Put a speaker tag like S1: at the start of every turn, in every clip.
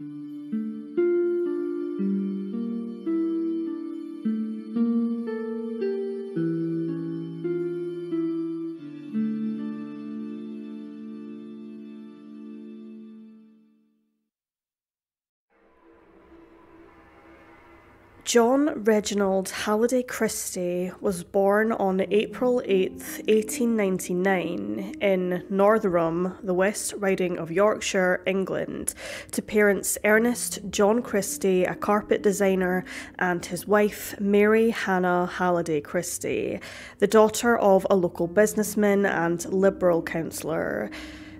S1: Música John Reginald Halliday Christie was born on April 8, 1899, in Northowram, the West Riding of Yorkshire, England, to parents Ernest John Christie, a carpet designer, and his wife Mary Hannah Halliday Christie, the daughter of a local businessman and Liberal councillor.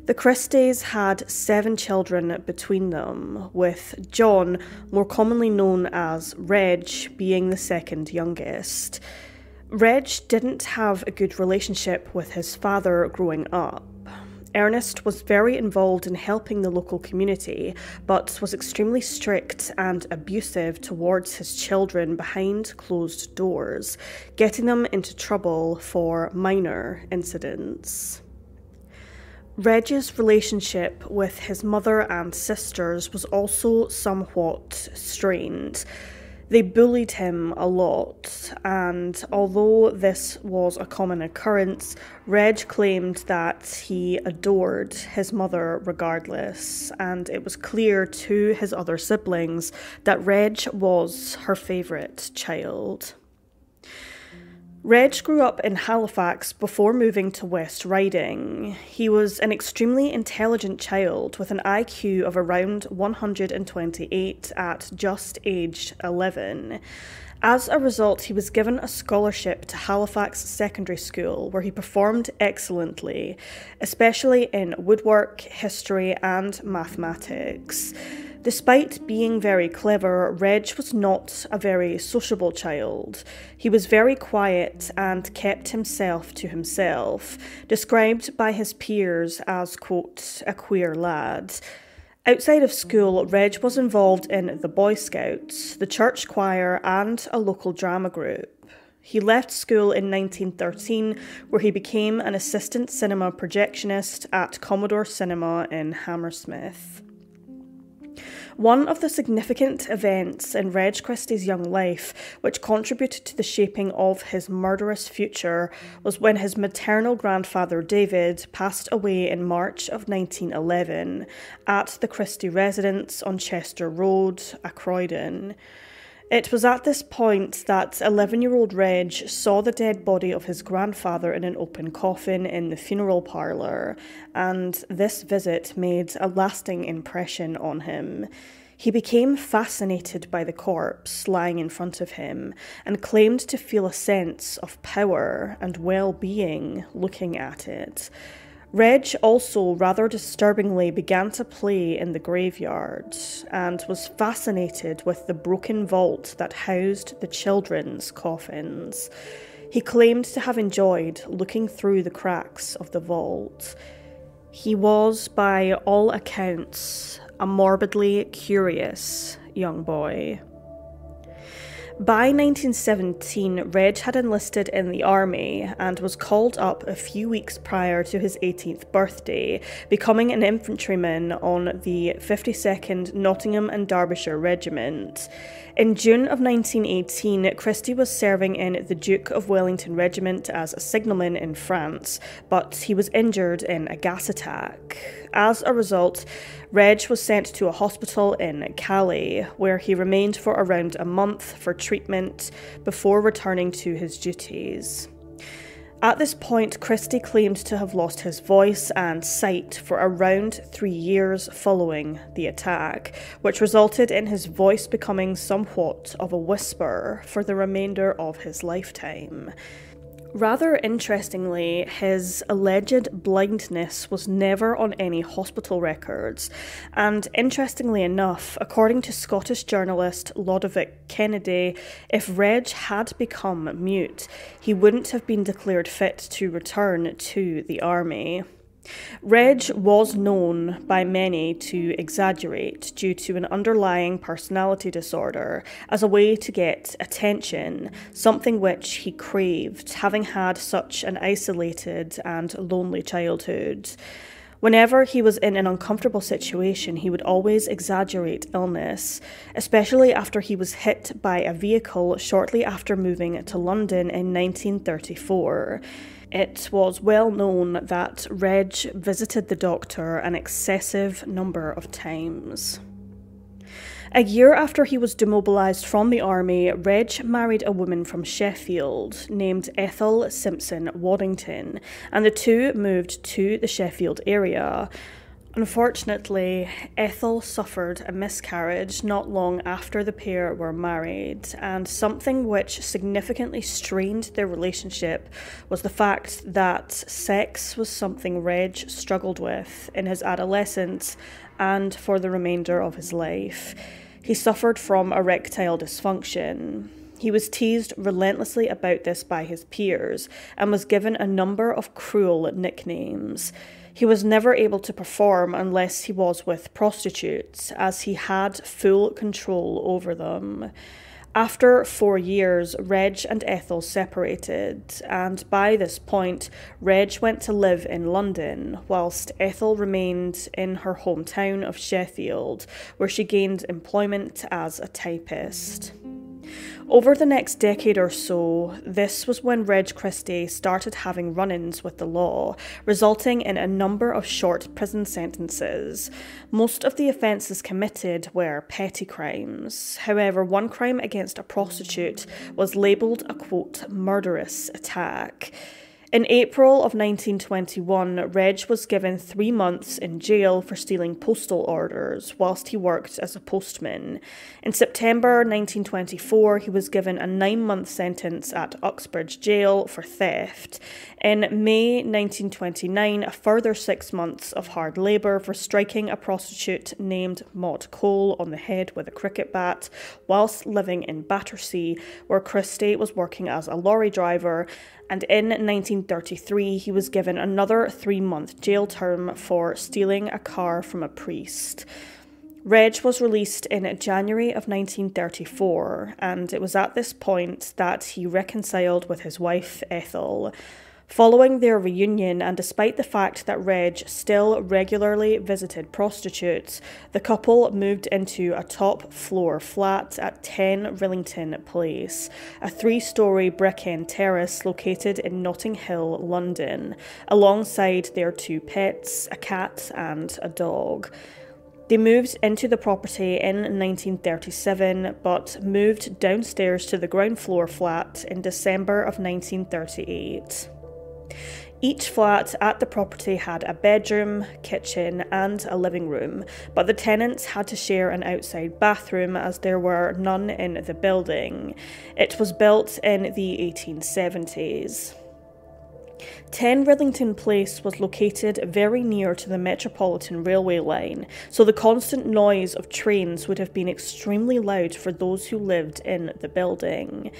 S1: The Christies had seven children between them, with John, more commonly known as Reg, being the second youngest. Reg didn't have a good relationship with his father growing up. Ernest was very involved in helping the local community, but was extremely strict and abusive towards his children behind closed doors, getting them into trouble for minor incidents. Reg's relationship with his mother and sisters was also somewhat strained. They bullied him a lot, and although this was a common occurrence, Reg claimed that he adored his mother regardless, and it was clear to his other siblings that Reg was her favourite child. Reg grew up in Halifax before moving to West Riding. He was an extremely intelligent child with an IQ of around 128 at just age 11. As a result, he was given a scholarship to Halifax Secondary School, where he performed excellently, especially in woodwork, history, and mathematics. Despite being very clever, Reg was not a very sociable child. He was very quiet and kept himself to himself, described by his peers as, quote, a queer lad. Outside of school, Reg was involved in the Boy Scouts, the church choir, and a local drama group. He left school in 1913, where he became an assistant cinema projectionist at Commodore Cinema in Hammersmith. One of the significant events in Reg Christie's young life, which contributed to the shaping of his murderous future, was when his maternal grandfather David passed away in March of 1911 at the Christie residence on Chester Road, Croydon. It was at this point that 11 year old Reg saw the dead body of his grandfather in an open coffin in the funeral parlour, and this visit made a lasting impression on him. He became fascinated by the corpse lying in front of him and claimed to feel a sense of power and well being looking at it. Reg also rather disturbingly began to play in the graveyard and was fascinated with the broken vault that housed the children's coffins. He claimed to have enjoyed looking through the cracks of the vault. He was, by all accounts, a morbidly curious young boy. By 1917, Reg had enlisted in the army and was called up a few weeks prior to his 18th birthday, becoming an infantryman on the 52nd Nottingham and Derbyshire Regiment. In June of 1918, Christie was serving in the Duke of Wellington Regiment as a signalman in France, but he was injured in a gas attack. As a result, Reg was sent to a hospital in Calais, where he remained for around a month for treatment before returning to his duties. At this point, Christie claimed to have lost his voice and sight for around three years following the attack, which resulted in his voice becoming somewhat of a whisper for the remainder of his lifetime. Rather interestingly, his alleged blindness was never on any hospital records, and interestingly enough, according to Scottish journalist Ludovic Kennedy, if Reg had become mute, he wouldn't have been declared fit to return to the army. Reg was known by many to exaggerate due to an underlying personality disorder as a way to get attention, something which he craved, having had such an isolated and lonely childhood. Whenever he was in an uncomfortable situation, he would always exaggerate illness, especially after he was hit by a vehicle shortly after moving to London in 1934. It was well known that Reg visited the doctor an excessive number of times. A year after he was demobilised from the army, Reg married a woman from Sheffield named Ethel Simpson Waddington, and the two moved to the Sheffield area. Unfortunately, Ethel suffered a miscarriage not long after the pair were married, and something which significantly strained their relationship was the fact that sex was something Reg struggled with in his adolescence and for the remainder of his life. He suffered from erectile dysfunction. He was teased relentlessly about this by his peers and was given a number of cruel nicknames. He was never able to perform unless he was with prostitutes, as he had full control over them. After four years, Reg and Ethel separated, and by this point, Reg went to live in London, whilst Ethel remained in her hometown of Sheffield, where she gained employment as a typist. Over the next decade or so, this was when Reg Christie started having run ins with the law, resulting in a number of short prison sentences. Most of the offences committed were petty crimes. However, one crime against a prostitute was labelled a quote, murderous attack. In April of 1921, Reg was given three months in jail for stealing postal orders whilst he worked as a postman. In September 1924, he was given a nine month sentence at Uxbridge Jail for theft. In May 1929, a further six months of hard labour for striking a prostitute named Maud Cole on the head with a cricket bat whilst living in Battersea, where Christie was working as a lorry driver and in 1933 he was given another three month jail term for stealing a car from a priest. Reg was released in January of 1934, and it was at this point that he reconciled with his wife Ethel. Following their reunion, and despite the fact that Reg still regularly visited prostitutes, the couple moved into a top floor flat at 10 Rillington Place, a three story brick end terrace located in Notting Hill, London, alongside their two pets, a cat and a dog. They moved into the property in 1937 but moved downstairs to the ground floor flat in December of 1938. Each flat at the property had a bedroom, kitchen, and a living room, but the tenants had to share an outside bathroom as there were none in the building. It was built in the 1870s. 10 Rillington Place was located very near to the Metropolitan Railway line, so the constant noise of trains would have been extremely loud for those who lived in the building.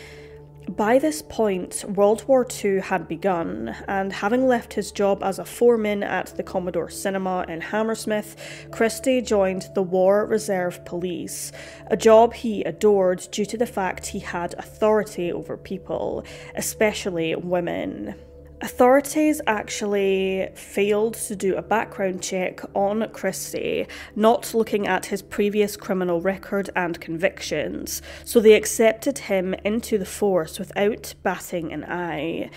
S1: By this point, World War II had begun, and having left his job as a foreman at the Commodore Cinema in Hammersmith, Christie joined the War Reserve Police, a job he adored due to the fact he had authority over people, especially women. Authorities actually failed to do a background check on Christie, not looking at his previous criminal record and convictions, so they accepted him into the force without batting an eye.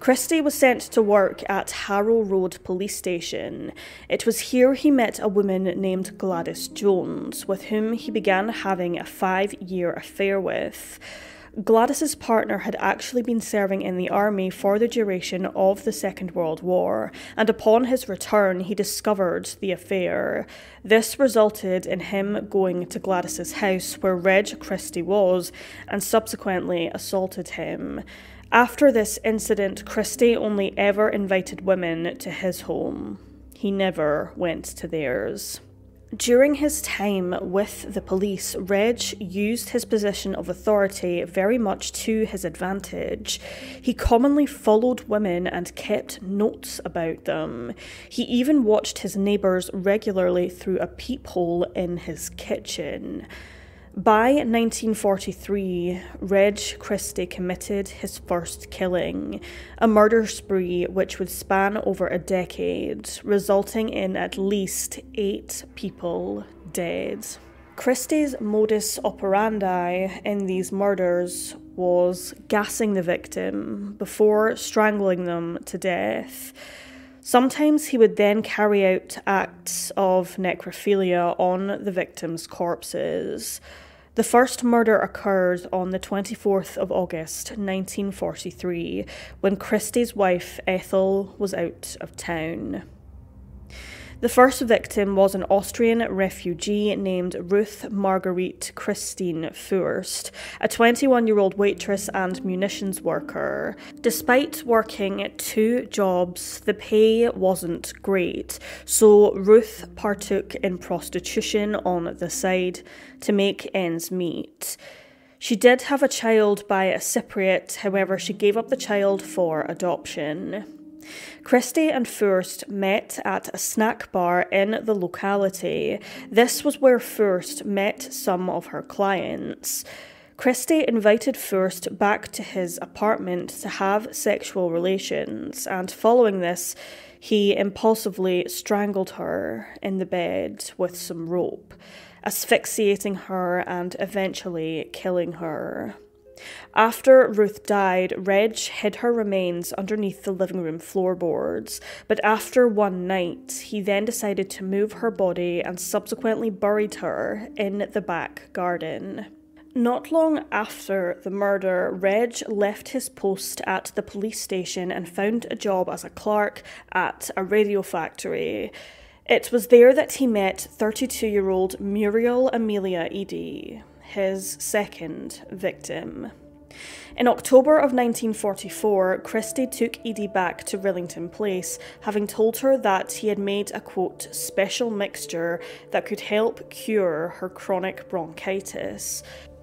S1: Christie was sent to work at Harrow Road Police Station. It was here he met a woman named Gladys Jones, with whom he began having a five year affair with. Gladys's partner had actually been serving in the army for the duration of the Second World War, and upon his return, he discovered the affair. This resulted in him going to Gladys's house where Reg Christie was and subsequently assaulted him. After this incident, Christie only ever invited women to his home. He never went to theirs. During his time with the police, Reg used his position of authority very much to his advantage. He commonly followed women and kept notes about them. He even watched his neighbours regularly through a peephole in his kitchen. By 1943, Reg Christie committed his first killing, a murder spree which would span over a decade, resulting in at least eight people dead. Christie's modus operandi in these murders was gassing the victim before strangling them to death. Sometimes he would then carry out acts of necrophilia on the victim's corpses. The first murder occurred on the 24th of August 1943 when Christie's wife Ethel was out of town. The first victim was an Austrian refugee named Ruth Marguerite Christine Fürst, a 21 year old waitress and munitions worker. Despite working two jobs, the pay wasn't great, so Ruth partook in prostitution on the side to make ends meet. She did have a child by a Cypriot, however, she gave up the child for adoption. Christie and Fürst met at a snack bar in the locality. This was where Fürst met some of her clients. Christie invited Fürst back to his apartment to have sexual relations, and following this, he impulsively strangled her in the bed with some rope, asphyxiating her and eventually killing her. After Ruth died, Reg hid her remains underneath the living room floorboards, but after one night, he then decided to move her body and subsequently buried her in the back garden. Not long after the murder, Reg left his post at the police station and found a job as a clerk at a radio factory. It was there that he met 32 year old Muriel Amelia Eadie his second victim. In October of 1944, Christie took Eadie back to Rillington Place, having told her that he had made a quote, special mixture that could help cure her chronic bronchitis.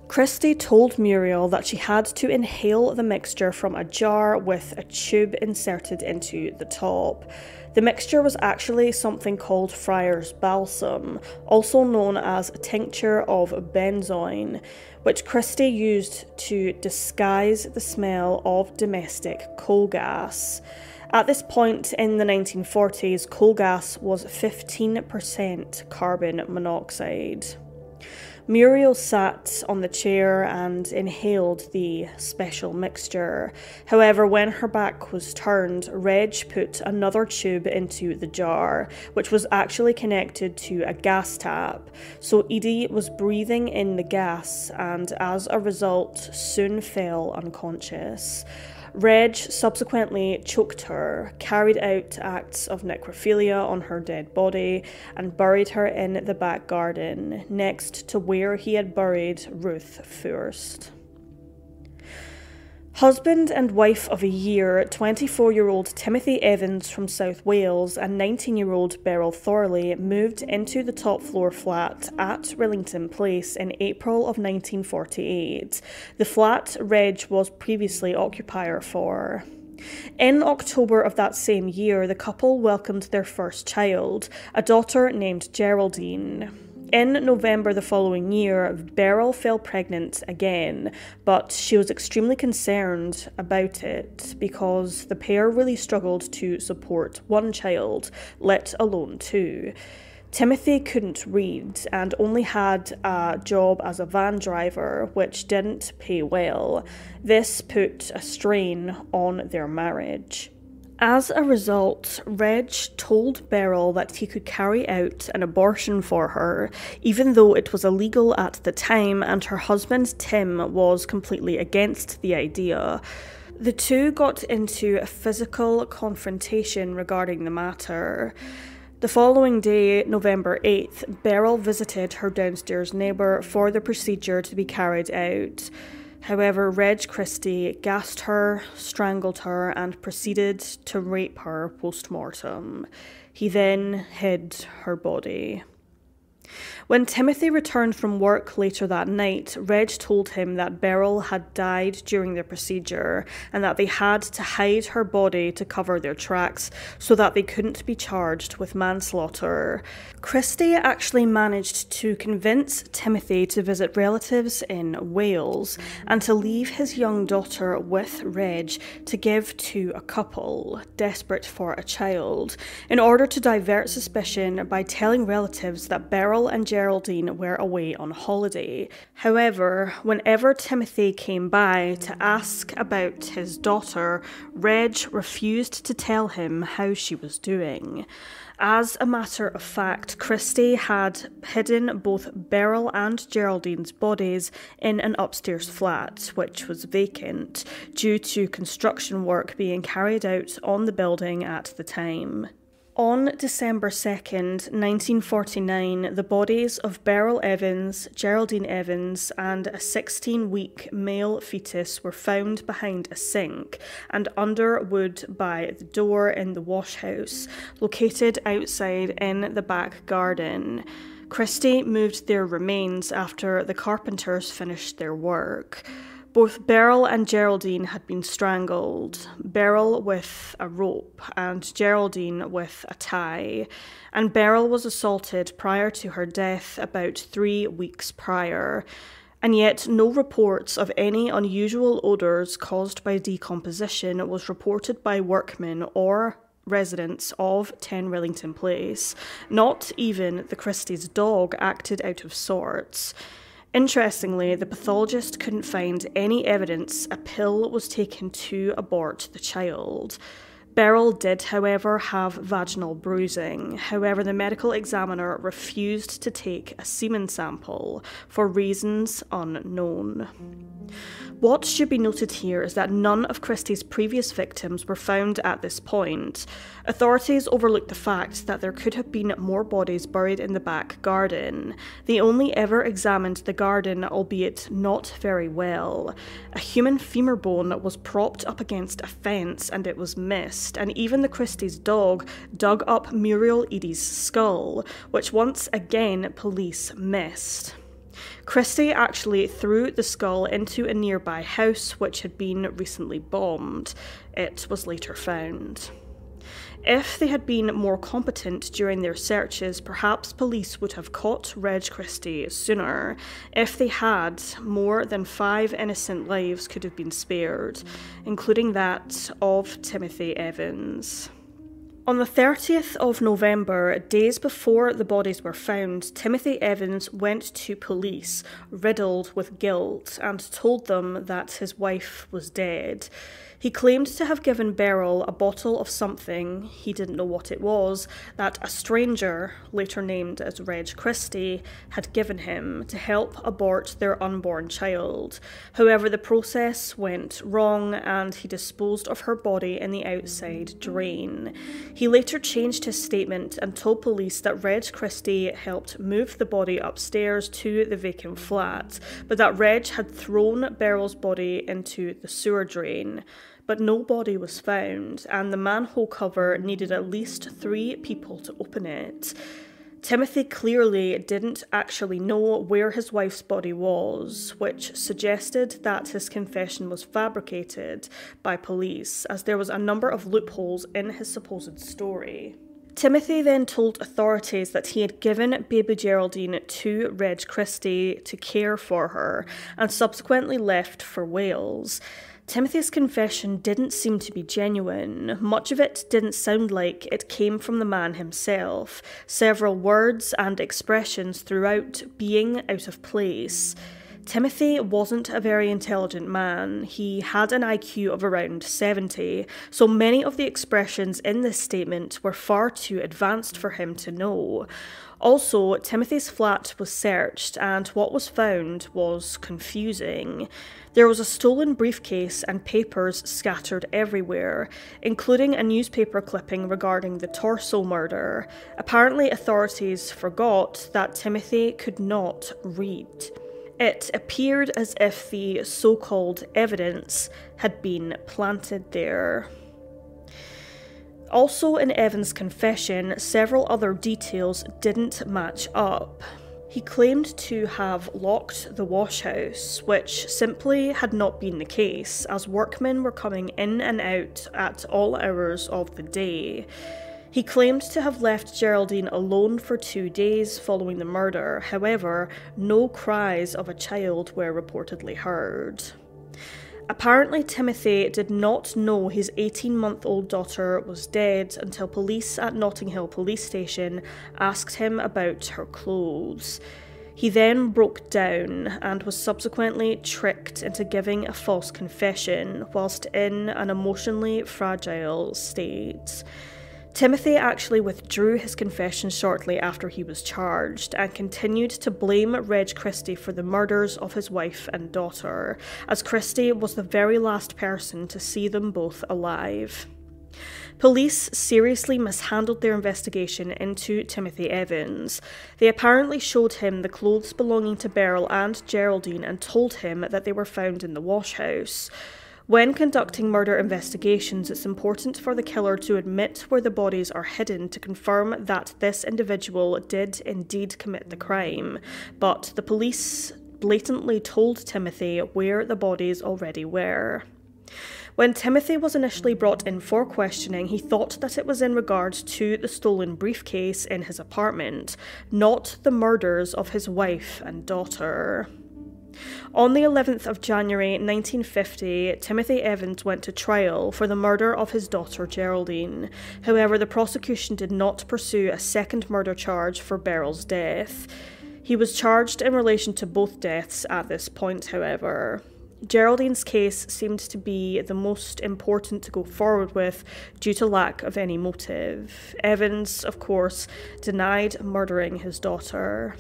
S1: Christie told Muriel that she had to inhale the mixture from a jar with a tube inserted into the top. The mixture was actually something called Friar's Balsam, also known as a tincture of benzoin, which Christie used to disguise the smell of domestic coal gas. At this point in the 1940s, coal gas was 15% carbon monoxide. Muriel sat on the chair and inhaled the special mixture. However, when her back was turned, Reg put another tube into the jar, which was actually connected to a gas tap. So Eadie was breathing in the gas and, as a result, soon fell unconscious. Reg subsequently choked her, carried out acts of necrophilia on her dead body, and buried her in the back garden, next to where he had buried Ruth Fürst. Husband and wife of a year, 24 year old Timothy Evans from South Wales and 19 year old Beryl Thorley moved into the top floor flat at Rillington Place in April of 1948. The flat Reg was previously occupier for. In October of that same year, the couple welcomed their first child, a daughter named Geraldine. In November the following year, Beryl fell pregnant again, but she was extremely concerned about it because the pair really struggled to support one child, let alone two. Timothy couldn't read and only had a job as a van driver, which didn't pay well. This put a strain on their marriage. As a result, Reg told Beryl that he could carry out an abortion for her, even though it was illegal at the time and her husband Tim was completely against the idea. The two got into a physical confrontation regarding the matter. The following day, November 8th, Beryl visited her downstairs neighbour for the procedure to be carried out. However, Reg Christie gassed her, strangled her, and proceeded to rape her post mortem. He then hid her body. When Timothy returned from work later that night, Reg told him that Beryl had died during the procedure and that they had to hide her body to cover their tracks so that they couldn't be charged with manslaughter. Christie actually managed to convince Timothy to visit relatives in Wales and to leave his young daughter with Reg to give to a couple desperate for a child in order to divert suspicion by telling relatives that Beryl and Geraldine were away on holiday. However, whenever Timothy came by to ask about his daughter, Reg refused to tell him how she was doing. As a matter of fact, Christie had hidden both Beryl and Geraldine's bodies in an upstairs flat, which was vacant due to construction work being carried out on the building at the time. On December 2nd, 1949, the bodies of Beryl Evans, Geraldine Evans, and a 16 week male fetus were found behind a sink and under wood by the door in the wash house, located outside in the back garden. Christie moved their remains after the carpenters finished their work. Both Beryl and Geraldine had been strangled, Beryl with a rope and Geraldine with a tie, and Beryl was assaulted prior to her death about three weeks prior. And yet, no reports of any unusual odours caused by decomposition was reported by workmen or residents of 10 Rillington Place. Not even the Christie's dog acted out of sorts. Interestingly, the pathologist couldn't find any evidence a pill was taken to abort the child. Beryl did, however, have vaginal bruising. However, the medical examiner refused to take a semen sample for reasons unknown. What should be noted here is that none of Christie's previous victims were found at this point. Authorities overlooked the fact that there could have been more bodies buried in the back garden. They only ever examined the garden, albeit not very well. A human femur bone was propped up against a fence and it was missed, and even the Christie's dog dug up Muriel Eadie's skull, which once again police missed. Christie actually threw the skull into a nearby house which had been recently bombed. It was later found. If they had been more competent during their searches, perhaps police would have caught Reg Christie sooner. If they had, more than five innocent lives could have been spared, including that of Timothy Evans. On the 30th of November, days before the bodies were found, Timothy Evans went to police, riddled with guilt, and told them that his wife was dead. He claimed to have given Beryl a bottle of something, he didn't know what it was, that a stranger, later named as Reg Christie, had given him to help abort their unborn child. However, the process went wrong and he disposed of her body in the outside drain. He later changed his statement and told police that Reg Christie helped move the body upstairs to the vacant flat, but that Reg had thrown Beryl's body into the sewer drain but no body was found, and the manhole cover needed at least three people to open it. Timothy clearly didn't actually know where his wife's body was, which suggested that his confession was fabricated by police, as there was a number of loopholes in his supposed story. Timothy then told authorities that he had given baby Geraldine to Reg Christie to care for her and subsequently left for Wales. Timothy's confession didn't seem to be genuine. Much of it didn't sound like it came from the man himself, several words and expressions throughout being out of place. Timothy wasn't a very intelligent man. He had an IQ of around 70, so many of the expressions in this statement were far too advanced for him to know. Also, Timothy's flat was searched, and what was found was confusing. There was a stolen briefcase and papers scattered everywhere, including a newspaper clipping regarding the Torso murder. Apparently, authorities forgot that Timothy could not read. It appeared as if the so called evidence had been planted there. Also, in Evan's confession, several other details didn't match up. He claimed to have locked the washhouse, which simply had not been the case, as workmen were coming in and out at all hours of the day. He claimed to have left Geraldine alone for two days following the murder, however, no cries of a child were reportedly heard. Apparently, Timothy did not know his 18 month old daughter was dead until police at Notting Hill Police Station asked him about her clothes. He then broke down and was subsequently tricked into giving a false confession whilst in an emotionally fragile state. Timothy actually withdrew his confession shortly after he was charged and continued to blame Reg Christie for the murders of his wife and daughter, as Christie was the very last person to see them both alive. Police seriously mishandled their investigation into Timothy Evans. They apparently showed him the clothes belonging to Beryl and Geraldine and told him that they were found in the washhouse. When conducting murder investigations, it's important for the killer to admit where the bodies are hidden to confirm that this individual did indeed commit the crime. But the police blatantly told Timothy where the bodies already were. When Timothy was initially brought in for questioning, he thought that it was in regard to the stolen briefcase in his apartment, not the murders of his wife and daughter. On the 11th of January 1950, Timothy Evans went to trial for the murder of his daughter Geraldine. However, the prosecution did not pursue a second murder charge for Beryl's death. He was charged in relation to both deaths at this point, however. Geraldine's case seemed to be the most important to go forward with due to lack of any motive. Evans, of course, denied murdering his daughter.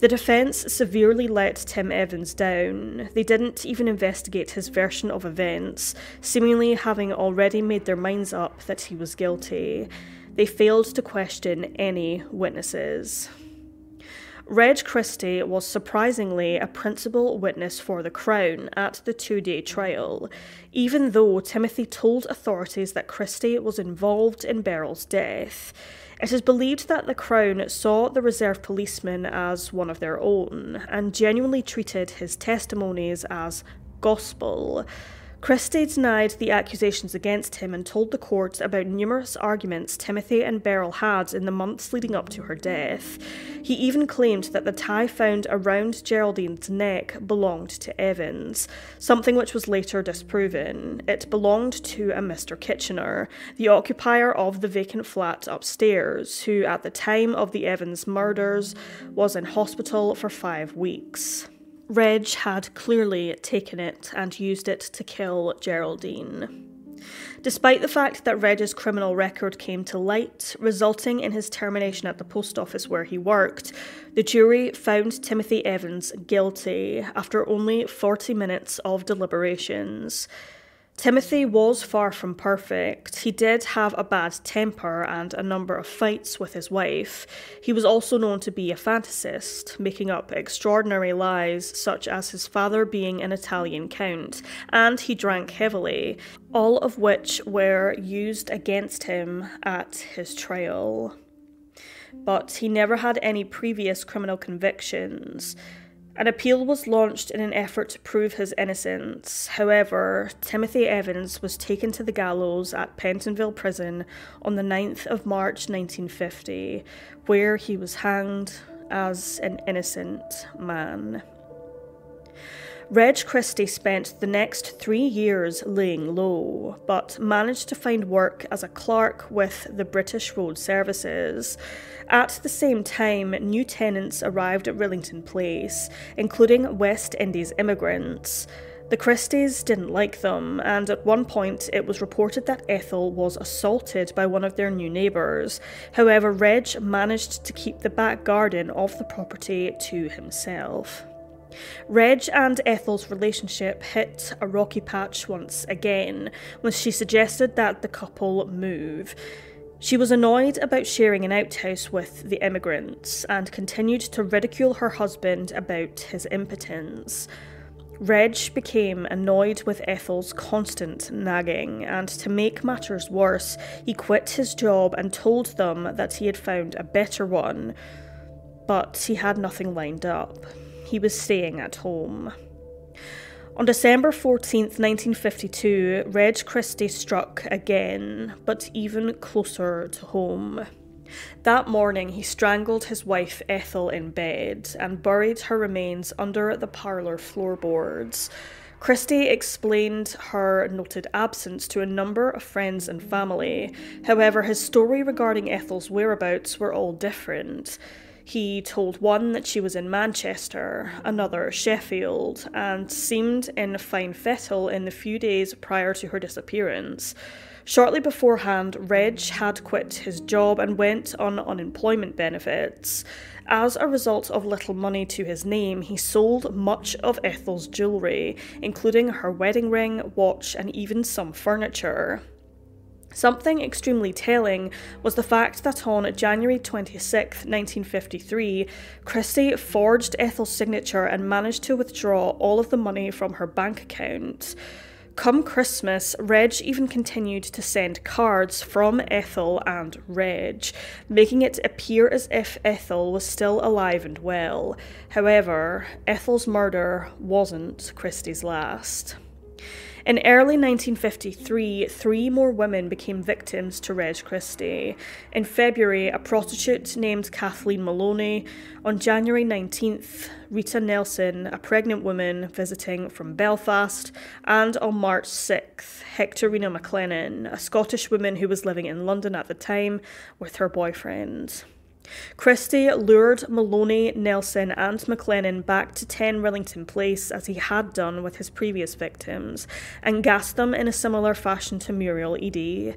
S1: The defence severely let Tim Evans down. They didn't even investigate his version of events, seemingly having already made their minds up that he was guilty. They failed to question any witnesses. Reg Christie was surprisingly a principal witness for the Crown at the two day trial, even though Timothy told authorities that Christie was involved in Beryl's death. It is believed that the Crown saw the reserve policeman as one of their own and genuinely treated his testimonies as gospel. Christie denied the accusations against him and told the court about numerous arguments Timothy and Beryl had in the months leading up to her death. He even claimed that the tie found around Geraldine's neck belonged to Evans, something which was later disproven. It belonged to a Mr. Kitchener, the occupier of the vacant flat upstairs, who at the time of the Evans murders was in hospital for five weeks. Reg had clearly taken it and used it to kill Geraldine. Despite the fact that Reg's criminal record came to light, resulting in his termination at the post office where he worked, the jury found Timothy Evans guilty after only 40 minutes of deliberations. Timothy was far from perfect. He did have a bad temper and a number of fights with his wife. He was also known to be a fantasist, making up extraordinary lies, such as his father being an Italian count, and he drank heavily, all of which were used against him at his trial. But he never had any previous criminal convictions. An appeal was launched in an effort to prove his innocence. However, Timothy Evans was taken to the gallows at Pentonville Prison on the 9th of March 1950, where he was hanged as an innocent man. Reg Christie spent the next three years laying low, but managed to find work as a clerk with the British Road Services. At the same time, new tenants arrived at Rillington Place, including West Indies immigrants. The Christies didn't like them, and at one point it was reported that Ethel was assaulted by one of their new neighbours. However, Reg managed to keep the back garden of the property to himself. Reg and Ethel's relationship hit a rocky patch once again when she suggested that the couple move. She was annoyed about sharing an outhouse with the immigrants and continued to ridicule her husband about his impotence. Reg became annoyed with Ethel's constant nagging, and to make matters worse, he quit his job and told them that he had found a better one. but he had nothing lined up. He was staying at home. On December 14th, 1952, Reg Christie struck again, but even closer to home. That morning, he strangled his wife Ethel in bed and buried her remains under the parlour floorboards. Christie explained her noted absence to a number of friends and family. However, his story regarding Ethel's whereabouts were all different. He told one that she was in Manchester, another Sheffield, and seemed in fine fettle in the few days prior to her disappearance. Shortly beforehand, Reg had quit his job and went on unemployment benefits. As a result of little money to his name, he sold much of Ethel's jewellery, including her wedding ring, watch, and even some furniture. Something extremely telling was the fact that on January 26, 1953, Christie forged Ethel's signature and managed to withdraw all of the money from her bank account. Come Christmas, Reg even continued to send cards from Ethel and Reg, making it appear as if Ethel was still alive and well. However, Ethel's murder wasn't Christie's last. In early 1953, three more women became victims to Reg Christie. In February, a prostitute named Kathleen Maloney. On January 19th, Rita Nelson, a pregnant woman visiting from Belfast. And on March 6th, Hectorina McLennan, a Scottish woman who was living in London at the time with her boyfriend. Christie lured Maloney, Nelson, and McLennan back to 10 Rillington Place as he had done with his previous victims, and gassed them in a similar fashion to Muriel Eadie.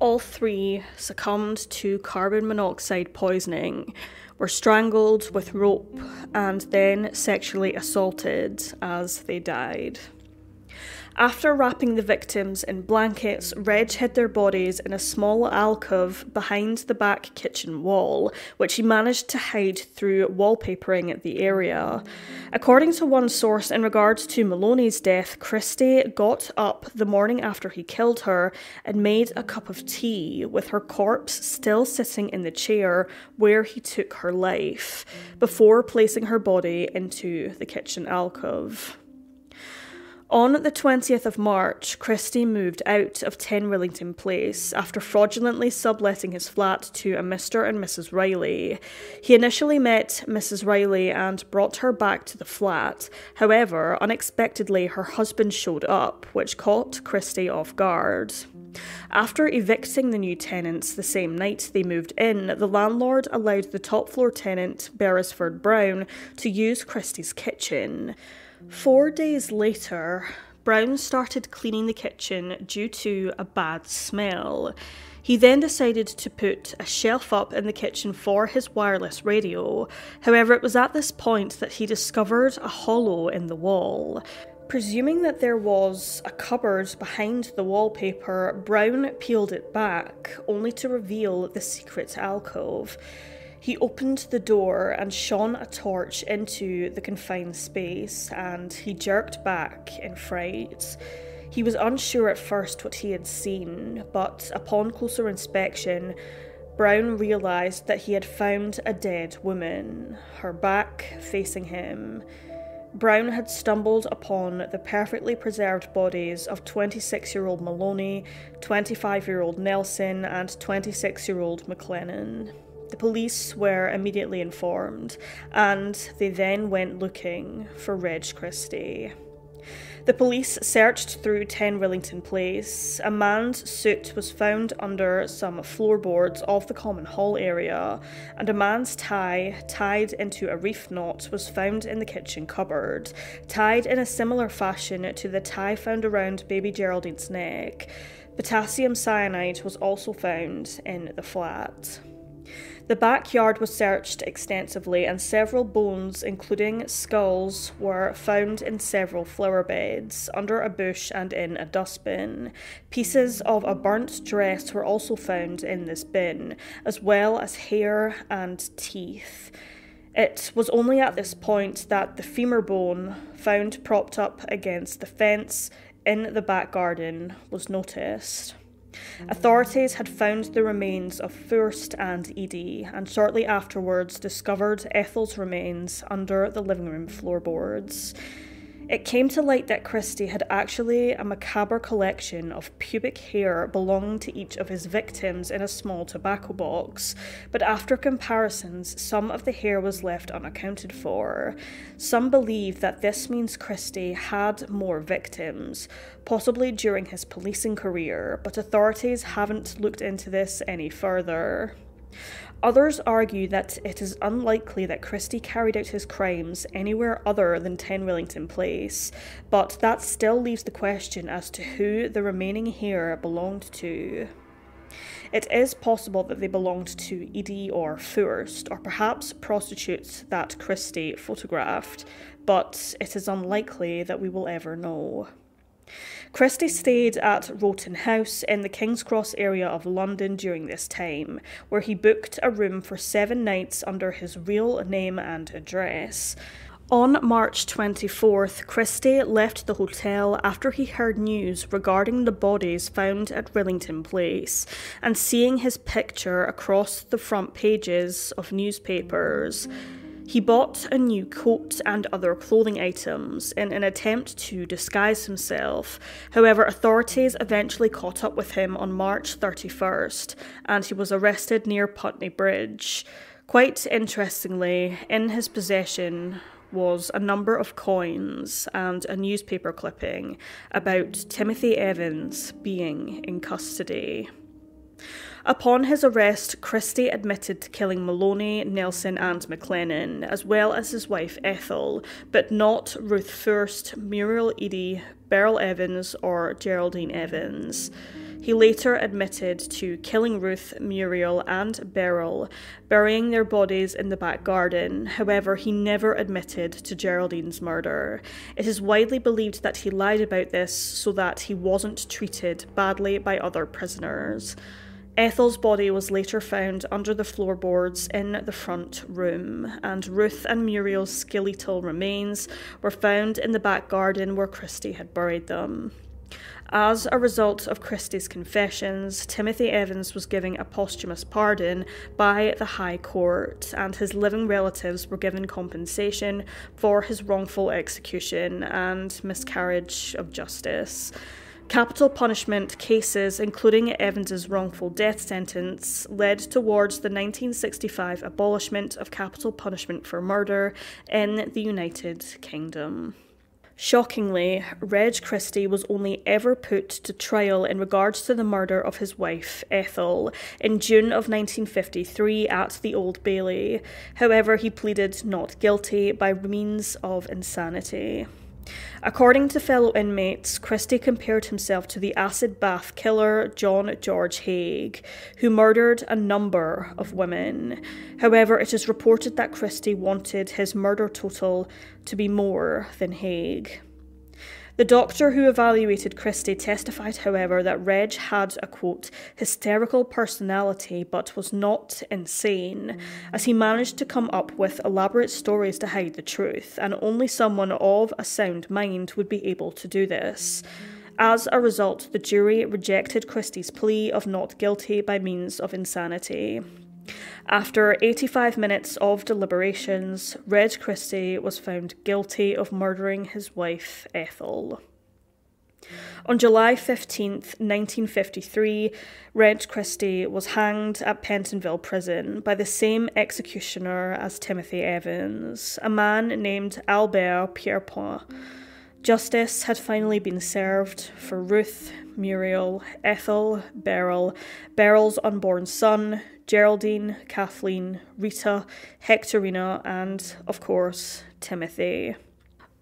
S1: All three succumbed to carbon monoxide poisoning, were strangled with rope, and then sexually assaulted as they died. After wrapping the victims in blankets, Reg hid their bodies in a small alcove behind the back kitchen wall, which he managed to hide through wallpapering the area. According to one source in regards to Maloney's death, Christie got up the morning after he killed her and made a cup of tea with her corpse still sitting in the chair where he took her life, before placing her body into the kitchen alcove. On the 20th of March, Christie moved out of 10 Rillington Place after fraudulently subletting his flat to a Mr. and Mrs. Riley. He initially met Mrs. Riley and brought her back to the flat. However, unexpectedly, her husband showed up, which caught Christie off guard. After evicting the new tenants the same night they moved in, the landlord allowed the top floor tenant, Beresford Brown, to use Christie's kitchen. Four days later, Brown started cleaning the kitchen due to a bad smell. He then decided to put a shelf up in the kitchen for his wireless radio. However, it was at this point that he discovered a hollow in the wall. Presuming that there was a cupboard behind the wallpaper, Brown peeled it back, only to reveal the secret alcove. He opened the door and shone a torch into the confined space, and he jerked back in fright. He was unsure at first what he had seen, but upon closer inspection, Brown realised that he had found a dead woman, her back facing him. Brown had stumbled upon the perfectly preserved bodies of 26 year old Maloney, 25 year old Nelson, and 26 year old McLennan. The police were immediately informed, and they then went looking for Reg Christie. The police searched through 10 Rillington Place. A man's suit was found under some floorboards of the common hall area, and a man's tie, tied into a reef knot, was found in the kitchen cupboard, tied in a similar fashion to the tie found around baby Geraldine's neck. Potassium cyanide was also found in the flat. The backyard was searched extensively, and several bones, including skulls, were found in several flower beds, under a bush, and in a dustbin. Pieces of a burnt dress were also found in this bin, as well as hair and teeth. It was only at this point that the femur bone, found propped up against the fence in the back garden, was noticed. Authorities had found the remains of Fürst and Eadie, and shortly afterwards discovered Ethel's remains under the living room floorboards. It came to light that Christie had actually a macabre collection of pubic hair belonging to each of his victims in a small tobacco box, but after comparisons, some of the hair was left unaccounted for. Some believe that this means Christie had more victims, possibly during his policing career, but authorities haven't looked into this any further. Others argue that it is unlikely that Christie carried out his crimes anywhere other than 10 Rillington Place, but that still leaves the question as to who the remaining hair belonged to. It is possible that they belonged to Eadie or Fürst, or perhaps prostitutes that Christie photographed, but it is unlikely that we will ever know. Christie stayed at Rowton House in the King's Cross area of London during this time, where he booked a room for seven nights under his real name and address. On March 24th, Christie left the hotel after he heard news regarding the bodies found at Rillington Place and seeing his picture across the front pages of newspapers. He bought a new coat and other clothing items in an attempt to disguise himself. However, authorities eventually caught up with him on March 31st and he was arrested near Putney Bridge. Quite interestingly, in his possession was a number of coins and a newspaper clipping about Timothy Evans being in custody. Upon his arrest, Christie admitted to killing Maloney, Nelson, and McLennan, as well as his wife Ethel, but not Ruth Fuerst, Muriel Eadie, Beryl Evans, or Geraldine Evans. He later admitted to killing Ruth, Muriel, and Beryl, burying their bodies in the back garden. However, he never admitted to Geraldine's murder. It is widely believed that he lied about this so that he wasn't treated badly by other prisoners. Ethel's body was later found under the floorboards in the front room, and Ruth and Muriel's skeletal remains were found in the back garden where Christie had buried them. As a result of Christie's confessions, Timothy Evans was given a posthumous pardon by the High Court, and his living relatives were given compensation for his wrongful execution and miscarriage of justice. Capital punishment cases, including Evans's wrongful death sentence, led towards the 1965 abolishment of capital punishment for murder in the United Kingdom. Shockingly, Reg Christie was only ever put to trial in regards to the murder of his wife, Ethel, in June of 1953 at the Old Bailey. However, he pleaded not guilty by means of insanity. According to fellow inmates, Christie compared himself to the acid bath killer John George Haigh, who murdered a number of women. However, it is reported that Christie wanted his murder total to be more than Haigh. The doctor who evaluated Christie testified, however, that Reg had a quote, hysterical personality but was not insane, as he managed to come up with elaborate stories to hide the truth, and only someone of a sound mind would be able to do this. As a result, the jury rejected Christie's plea of not guilty by means of insanity. After 85 minutes of deliberations, Reg Christie was found guilty of murdering his wife, Ethel. On July 15, 1953, Reg Christie was hanged at Pentonville Prison by the same executioner as Timothy Evans, a man named Albert Pierrepoint. Justice had finally been served for Ruth, Muriel, Ethel, Beryl, Beryl's unborn son, Geraldine, Kathleen, Rita, Hectorina, and, of course, Timothy.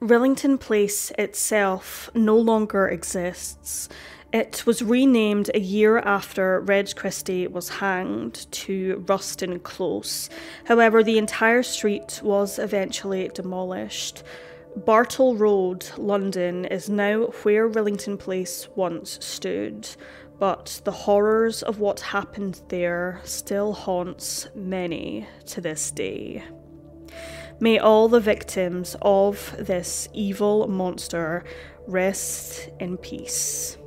S1: Rillington Place itself no longer exists. It was renamed a year after Reg Christie was hanged to Ruston Close. However, the entire street was eventually demolished. Bartle Road, London, is now where Rillington Place once stood but the horrors of what happened there still haunts many to this day. May all the victims of this evil monster rest in peace.